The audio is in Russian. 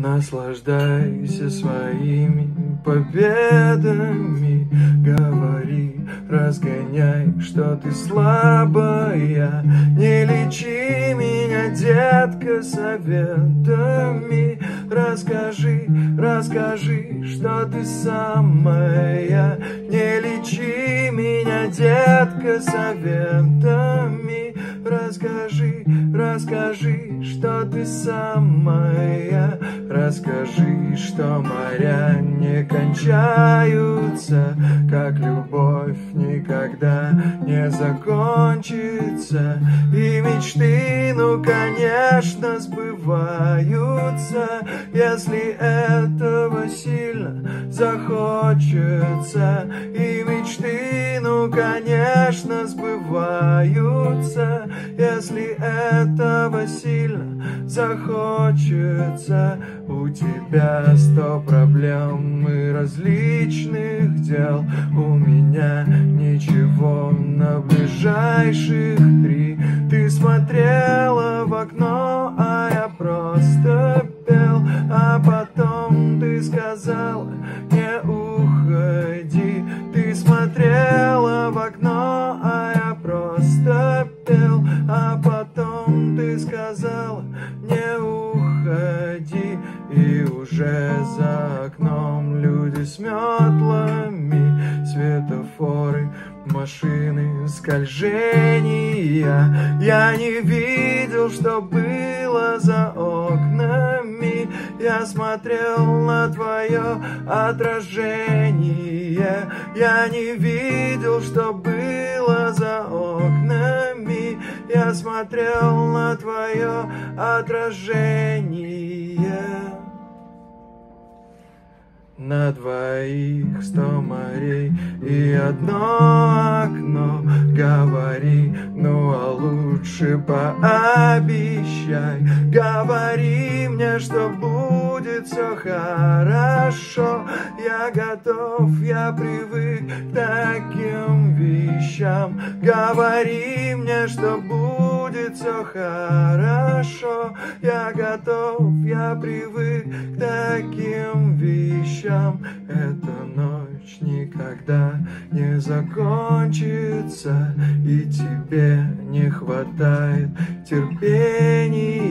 Наслаждайся своими победами. Говори, разгоняй, что ты слабая. Не лечи меня, детка, советами. Расскажи, расскажи, что ты самая. Не лечи меня, детка, советами. Расскажи, расскажи, что ты самая Расскажи, что моря не кончаются Как любовь никогда не закончится. И мечты, ну, конечно, сбываются Если этого сильно захочется. И мечты, ну, конечно, сбываются Если этого сильно захочется. У тебя сто проблем и различных дел. У меня ничего на ближайших три. Ты смотрела в окно, а я просто пел. А потом ты сказала, сказала, не уходи и уже за окном люди с метлами, светофоры, машины, скольжения. Я не видел, что было за окнами. Я смотрел на твое отражение. Я не видел, что было смотрел на твое отражение. На двоих сто морей и одно окно. Говори, ну а лучше пообещай. Говори мне, что будет все хорошо. Я готов, я привык к таким вещам. Говори мне, что будет все хорошо. Я готов, я привык к таким вещам. Эта ночь никогда не закончится И тебе не хватает терпения